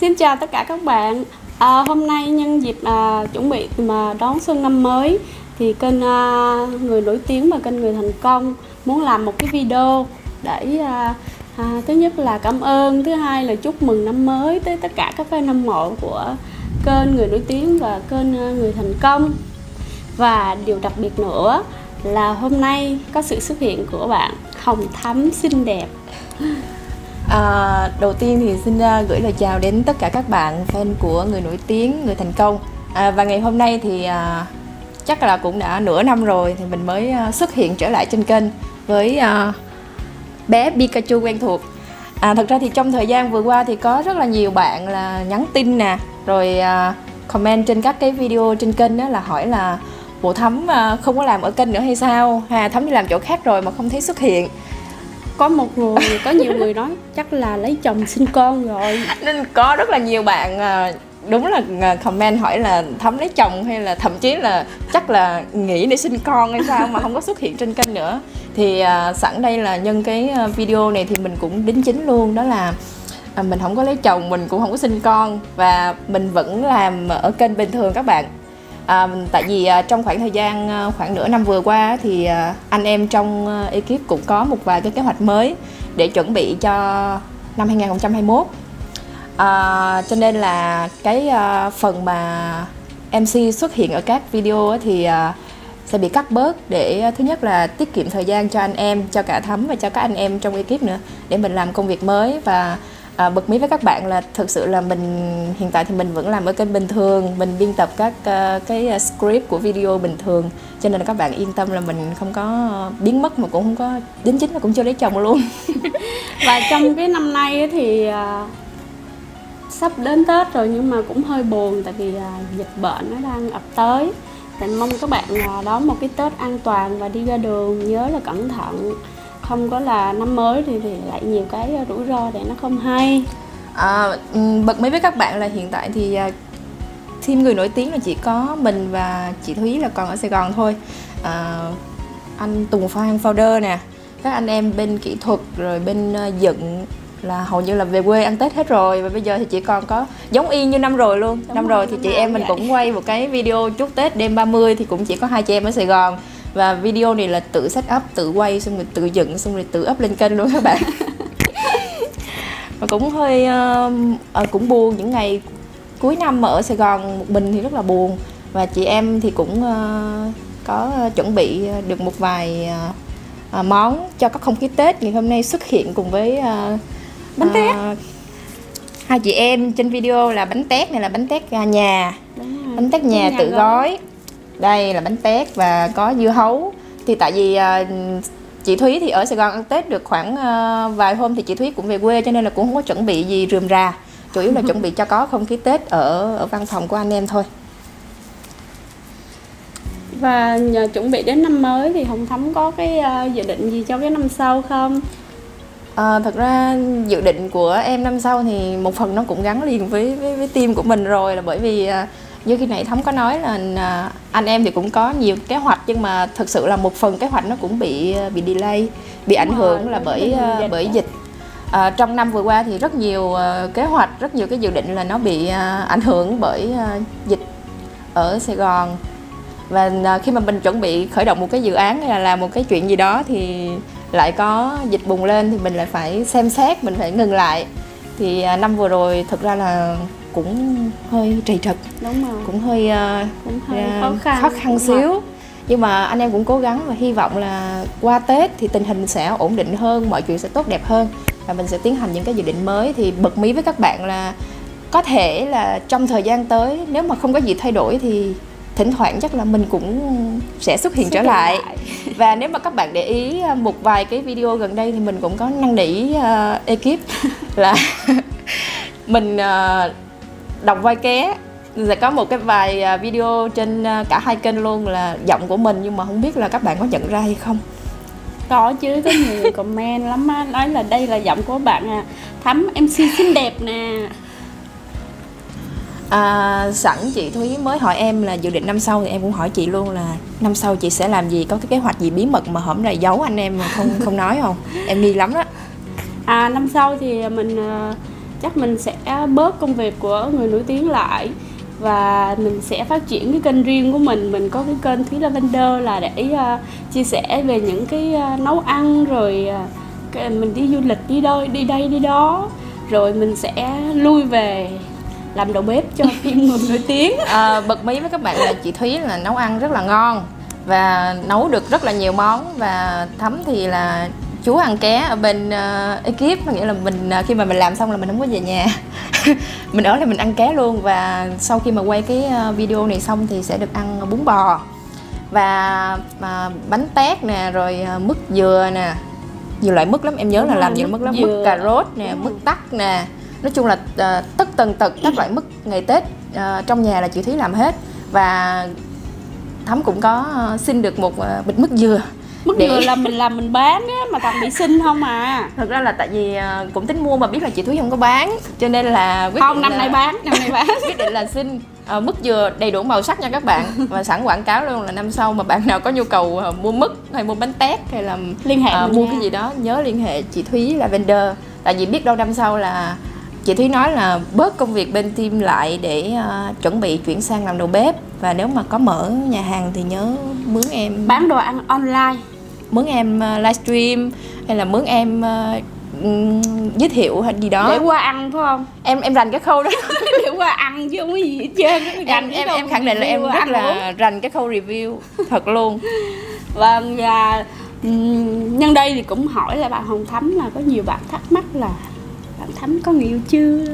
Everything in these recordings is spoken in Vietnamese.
Xin chào tất cả các bạn. À, hôm nay nhân dịp à, chuẩn bị mà đón xuân năm mới thì kênh à, người nổi tiếng và kênh người thành công muốn làm một cái video để à, à, thứ nhất là cảm ơn, thứ hai là chúc mừng năm mới tới tất cả các fan hâm mộ của kênh người nổi tiếng và kênh à, người thành công. Và điều đặc biệt nữa là hôm nay có sự xuất hiện của bạn Hồng Thắm xinh đẹp. À, đầu tiên thì xin à, gửi lời chào đến tất cả các bạn fan của người nổi tiếng, người thành công. À, và ngày hôm nay thì à, chắc là cũng đã nửa năm rồi thì mình mới à, xuất hiện trở lại trên kênh với à, bé Pikachu quen thuộc. À, thật ra thì trong thời gian vừa qua thì có rất là nhiều bạn là nhắn tin nè, rồi à, comment trên các cái video trên kênh đó là hỏi là bộ thấm à, không có làm ở kênh nữa hay sao? Hà thấm đi làm chỗ khác rồi mà không thấy xuất hiện có một người có nhiều người nói chắc là lấy chồng sinh con rồi. Nên có rất là nhiều bạn à, đúng là à, comment hỏi là thấm lấy chồng hay là thậm chí là chắc là nghĩ để sinh con hay sao mà không có xuất hiện trên kênh nữa. Thì à, sẵn đây là nhân cái video này thì mình cũng đính chính luôn đó là à, mình không có lấy chồng mình cũng không có sinh con và mình vẫn làm ở kênh bình thường các bạn. À, tại vì à, trong khoảng thời gian à, khoảng nửa năm vừa qua thì à, anh em trong à, ekip cũng có một vài cái kế hoạch mới để chuẩn bị cho năm 2021 à, cho nên là cái à, phần mà MC xuất hiện ở các video thì à, sẽ bị cắt bớt để à, thứ nhất là tiết kiệm thời gian cho anh em cho cả thấm và cho các anh em trong ekip nữa để mình làm công việc mới và à, bật mí với các bạn là thực sự là mình hiện tại thì mình vẫn làm ở kênh bình thường mình biên tập các uh, cái ờ, script của video bình thường. Cho nên là các bạn yên tâm là mình không có biến mất mà cũng không có đến chính là cũng chưa lấy chồng luôn. Và trong cái năm nay thì uh, sắp đến tết rồi nhưng mà cũng hơi buồn tại vì uh, dịch bệnh nó đang ập tới. Mình mong các bạn đón một cái tết an toàn và đi ra đường nhớ là cẩn thận không có là năm mới thì, thì lại nhiều cái rủi ro để nó không hay. À, bật mí với các bạn là hiện tại thì uh, team người nổi tiếng là chỉ có mình và chị Thúy là còn ở Sài Gòn thôi. À, anh Tùng Phan founder nè các anh em bên kỹ thuật rồi bên uh, dựng là hầu như là về quê ăn Tết hết rồi. Và bây giờ thì chỉ còn có giống y như năm rồi luôn. Đúng năm rồi, rồi thì chị em mình vậy. cũng quay một cái video chúc Tết đêm 30 thì cũng chỉ có hai chị em ở Sài Gòn và video này là tự set up tự quay xong rồi tự dựng xong rồi tự up lên kênh luôn các bạn. Và cũng hơi uh, cũng buồn những ngày cuối năm mà ở Sài Gòn một mình thì rất là buồn. Và chị em thì cũng uh, có chuẩn bị được một vài uh, món cho các không khí Tết ngày hôm nay xuất hiện cùng với uh, bánh tét. uh, hai chị em trên video là bánh tét này là bánh tét nhà. Bánh tét nhà, nhà tự gói. Đây là bánh tét và có dưa hấu. Thì tại vì uh, chị Thúy thì ở Sài Gòn ăn Tết được khoảng uh, vài hôm thì chị Thúy cũng về quê cho nên là cũng không có chuẩn bị gì rườm rà. Chủ yếu là chuẩn bị cho có không khí Tết ở ở văn phòng của anh em thôi. Và nhờ chuẩn bị đến năm mới thì Hồng Thắm có cái uh, dự định gì cho cái năm sau không? À, thật ra dự định của em năm sau thì một phần nó cũng gắn liền với với, với team của mình rồi là bởi vì uh, như khi nãy thống có nói là à, anh em thì cũng có nhiều kế hoạch nhưng mà thực sự là một phần kế hoạch nó cũng bị à, bị delay bị ảnh hưởng là bởi à, bởi dịch. à, trong năm vừa qua thì rất nhiều kế hoạch rất nhiều cái dự định là nó bị ảnh hưởng bởi dịch ở Sài Gòn. Và khi mà mình chuẩn bị khởi động một cái dự án hay là làm một cái chuyện gì đó thì lại có dịch bùng lên thì mình lại phải xem xét mình phải ngừng lại. Thì năm vừa rồi thực ra là cũng hơi trì trật đúng rồi cũng hơi uh, cũng hơi uh, khó khăn khó khăn xíu rồi. nhưng mà anh em cũng cố gắng và hy vọng là qua tết thì tình hình sẽ ổn định hơn mọi chuyện sẽ tốt đẹp hơn và mình sẽ tiến hành những cái dự định mới thì bật mí với các bạn là có thể là trong thời gian tới nếu mà không có gì thay đổi thì thỉnh thoảng chắc là mình cũng sẽ xuất hiện xuất trở lại. lại và nếu mà các bạn để ý ờ, một vài cái video gần đây thì mình cũng có năn nỉ uh, ekip là mình uh, đọc vai ké. Sẽ có một cái vài à, video trên à, cả hai kênh luôn là giọng của mình nhưng mà không biết là các bạn có nhận ra hay không. Có chứ có nhiều comment lắm á. Nói là đây là giọng của bạn à thắm mc xinh đẹp nè. À, sẵn chị thúy mới hỏi em là dự định năm sau thì em cũng hỏi chị luôn là năm sau chị sẽ làm gì có cái kế hoạch gì bí mật mà hổm này giấu anh em mà không không nói không? Em nghi lắm đó. À năm sau thì mình uh, chắc mình sẽ bớt công việc của người nổi tiếng lại và mình sẽ phát triển cái kênh riêng của mình. Mình có cái kênh Thúy Lavender là để uh, chia sẻ về những cái uh, nấu ăn rồi uh, mình đi du lịch đi đâu đi đây đi đó. Rồi mình sẽ lui về làm đầu bếp cho phim người nổi tiếng. À, bật mí với các bạn là chị Thúy là nấu ăn rất là ngon và nấu được rất là nhiều món và thấm thì là chú ăn ké ở bên uh, ekip nghĩa là mình uh, khi mà mình làm xong là mình không có về nhà. Mình ở lại mình ăn ké luôn và sau khi mà quay cái uh, video này xong thì sẽ được ăn bún bò. Và uh, bánh tét nè rồi uh, mứt dừa nè. Nhiều loại mứt lắm em nhớ Đúng là làm nhiều mứt lắm. mứt cà rốt nè mứt tắc nè. Nói chung là uh, tất tần tật các loại mứt ngày tết uh, trong nhà là chị thúy làm hết. Và thắm cũng có xin được một bịch mứt dừa mức để... vừa là mình làm mình bán á mà toàn bị xin không à. Thật ra là tại vì ờ, cũng tính mua mà biết là chị thúy không có bán cho nên là quyết không năm là... nay bán năm nay bán. quyết định là xin uh, ờ, mứt dừa đầy đủ màu sắc nha các bạn. Và sẵn quảng cáo luôn là năm sau mà bạn nào có nhu cầu uh, mua mứt hay mua bánh tét hay là liên hệ uh, mua nha. cái gì đó nhớ liên hệ chị thúy là vendor. Tại vì biết đâu năm sau là chị thúy nói là bớt công việc bên team lại để uh, chuẩn bị chuyển sang làm đầu bếp. Và nếu mà có mở nhà hàng thì nhớ mướn em bán đồ ăn online. Mướn em ờ, livestream hay là mướn em uh, giới thiệu hay gì đó. Để qua ăn phải không? Em em rành cái khâu đó. Để qua ăn chứ không có gì hết trơn em em, em khẳng định là em rất là uống. rành cái khâu review thật luôn. Vâng và nhân đây thì cũng hỏi là bạn Hồng Thắm là có nhiều bạn thắc mắc là bạn Thắm có người yêu chưa?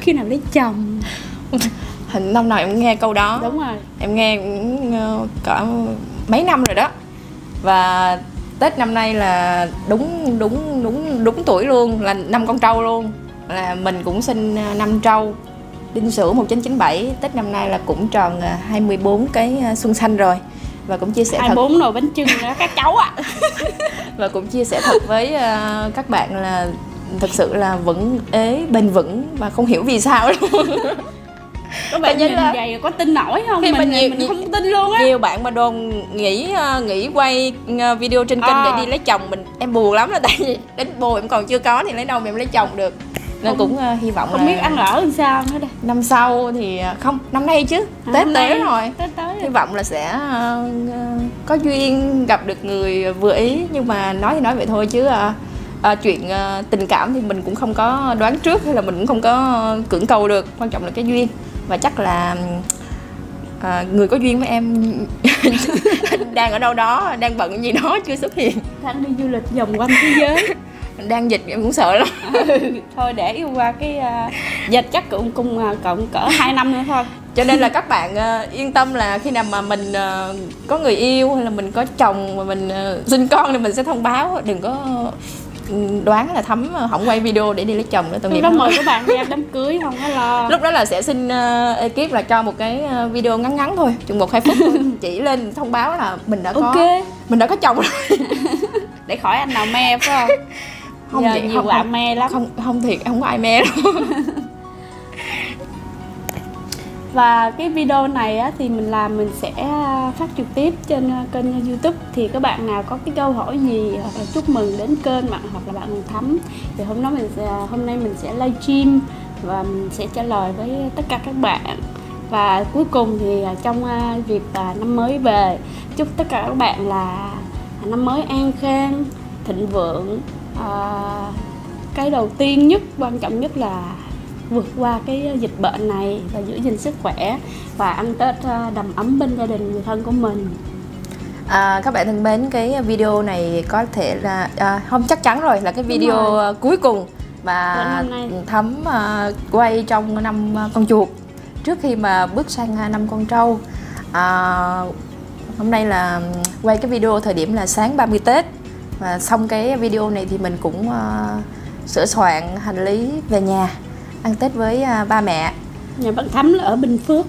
Khi nào lấy chồng? Hình năm nào em nghe câu đó. Đúng rồi. Em nghe ờ, cả mấy năm rồi đó. Và Tết năm nay là đúng đúng đúng đúng tuổi luôn là năm con trâu luôn. Là mình cũng sinh à, năm trâu. Đinh Sửu 1997 Tết năm nay là cũng tròn 24 à, cái xuân xanh rồi. Và cũng chia sẻ 24 thật... nồi bánh trưng đó các cháu ạ. À. và cũng chia sẻ thật với các bạn là thực sự là vẫn ế bền vững và không hiểu vì sao luôn. Các bạn nhìn là... vậy có tin nổi không? khi mình, mà nhiều, mình không tin luôn á. nhiều bạn mà đồn nghĩ uh, nghĩ quay uh, video trên kênh à. để đi lấy chồng mình em buồn lắm là tại vì đến bồ em còn chưa có thì lấy đâu mà em lấy chồng được. Nên không, cũng uh, hy vọng không là biết ăn ở làm sao nữa đây. năm sau thì không năm nay chứ à, tết tới rồi. Tết tới hy vọng là sẽ uh, có duyên gặp được người vừa ý nhưng mà nói thì nói vậy thôi chứ uh, à, chuyện à, tình cảm thì mình cũng không có đoán trước hay là mình cũng không có cưỡng cầu được. Quan trọng là cái duyên. Và chắc là à, người có duyên với em đang ở đâu đó đang bận gì đó chưa xuất hiện. Đang đi du lịch vòng quanh thế giới. Đang dịch em cũng sợ lắm. Ừ, thôi để yêu qua cái uh, dịch chắc cũng cùng uh, cộng cỡ 2 năm nữa thôi. Cho nên là các bạn uh, yên tâm là khi nào mà mình uh, có người yêu hay là mình có chồng mà mình uh, sinh con thì mình sẽ thông báo. Đừng có đoán là thấm ờ, không quay video để đi lấy chồng nữa tội nghiệp đó mời các bạn ra đám cưới không? Có lo. Lúc đó là sẽ xin uh, ekip là cho một cái uh, video ngắn ngắn thôi chừng một hai phút thôi. chỉ lên thông báo là mình đã có okay. mình đã có chồng rồi. Để khỏi anh nào me phải không? Không Giờ nhiều không, bạn không, me lắm. không không thiệt không có ai me đâu và cái video này á, thì mình làm mình sẽ à, phát trực tiếp trên à, kênh youtube. Thì các bạn nào có cái câu hỏi gì hoặc là chúc mừng đến kênh bạn hoặc là bạn Hồng Thắm thì hôm đó mình sẽ, à, hôm nay mình sẽ livestream và mình sẽ trả lời với tất cả các bạn. Và cuối cùng thì trong dịp năm mới về chúc tất cả các bạn là năm mới an khang thịnh vượng. À, cái đầu tiên nhất quan trọng nhất là vượt qua cái dịch bệnh này và giữ gìn sức khỏe và ăn Tết ờ, đầm ấm bên gia đình người thân của mình. À, các bạn thân mến, cái video này có thể là à, không chắc chắn rồi là cái video cuối cùng mà thấm uh, quay trong năm con chuột. Trước khi mà bước sang năm con trâu. À, hôm nay là quay cái video thời điểm là sáng 30 Tết. Và xong cái video này thì mình cũng uh, sửa soạn hành lý về nhà ăn Tết với à, ba mẹ. Nhà bạn Thắm là ở Bình Phước.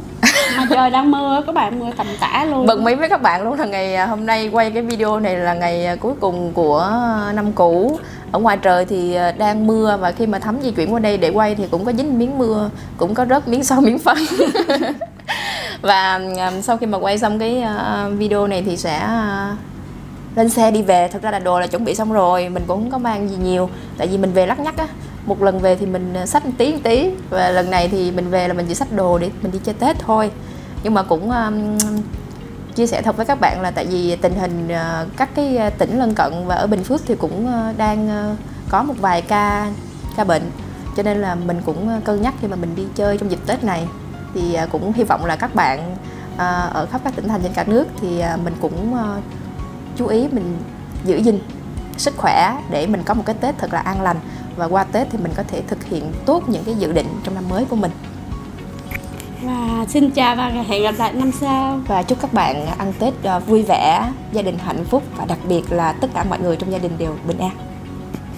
Mà trời đang mưa các bạn mưa tầm tã luôn. Bận mấy với các bạn luôn là ngày à, hôm nay quay cái video này là ngày à, cuối cùng của năm cũ. Ở ngoài trời thì đang mưa và khi mà thắm di chuyển qua đây để quay thì cũng có dính miếng mưa cũng có rớt miếng sau miếng phân và sau khi mà quay xong cái video này thì sẽ lên xe đi về. Thật ra là đồ là chuẩn bị xong rồi mình cũng không có mang gì nhiều. Tại vì mình về lắc nhắc á một lần về thì mình à, sách một tí một tí. Và lần này thì mình về là mình chỉ sách đồ để mình đi chơi tết thôi. Nhưng mà cũng um, chia sẻ thật với các bạn là tại vì tình hình uh, các cái à, tỉnh lân cận và ở bình phước thì cũng uh, đang uh, có một vài ca ca bệnh. Cho nên là mình cũng ờ, cân nhắc khi mà mình đi chơi trong dịp tết này. Thì cũng hy vọng là các bạn ở khắp các tỉnh thành trên cả nước thì mình cũng chú ý mình giữ gìn sức khỏe để mình có một cái tết thật là an lành và qua tết thì mình có thể thực hiện tốt những cái dự định trong năm mới của mình. Và xin chào và hẹn gặp lại năm sau. Và chúc các bạn ăn tết vui vẻ gia đình hạnh phúc và đặc biệt là tất cả mọi người trong gia đình đều bình an